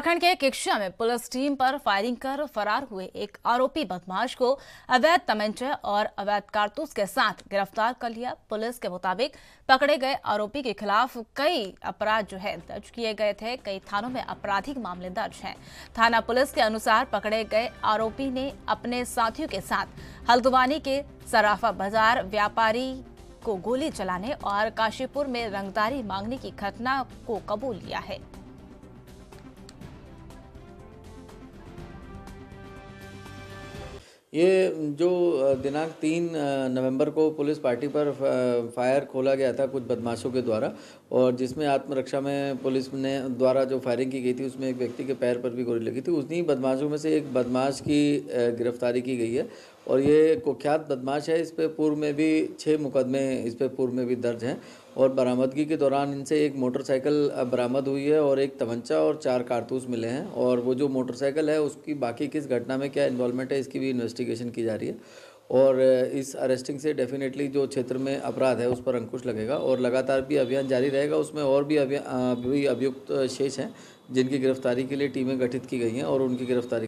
उत्तराखंड के किक्षा में police team पर फायरिंग कर फरार हुए एक आरोपी बदमाश को अवैध तमंचे और अवैध कारतूस के साथ गिरफ़्तार कर लिया। पुलिस के मुताबिक पकड़े गए आरोपी के खिलाफ कई अपराध जो है, दर्ज किए गए थे। कई थानों में आपराधिक मामले दर्ज हैं। थाना पुलिस के अनुसार पकड़े गए आरोपी ने अपने साथियों के साथ हल्द्वानी के सराफा बाज़ार व्यापारी को गोली चलाने और काशीपुर में रंगदारी मांगने की घटना को कबूल लिया है। ये जो दिनांक तीन नवंबर को पुलिस पार्टी पर फायर खोला गया था कुछ बदमाशों के द्वारा और जिसमें आत्मरक्षा में पुलिस ने द्वारा जो फायरिंग की गई थी, उसमें एक व्यक्ति के पैर पर भी गोली लगी थी। उन्हीं बदमाशों में से एक बदमाश की गिरफ्तारी की गई है और ये कुख्यात बदमाश है, इस पर पूर्व में भी छः मुकदमे इस पर पूर्व में भी दर्ज हैं। और बरामदगी के दौरान इनसे एक मोटरसाइकिल बरामद हुई है और एक तमंचा और चार कारतूस मिले हैं। और वो जो मोटरसाइकिल है, उसकी बाकी किस घटना में क्या इन्वॉल्वमेंट है, इसकी भी इन्वेस्टिगेशन की जा रही है। और इस अरेस्टिंग से डेफिनेटली जो क्षेत्र में अपराध है, उस पर अंकुश लगेगा। और लगातार भी अभियान जारी रहेगा, उसमें और भी अभियान भी अभियुक्त शेष हैं, जिनकी गिरफ्तारी के लिए टीमें गठित की गई हैं और उनकी गिरफ्तारी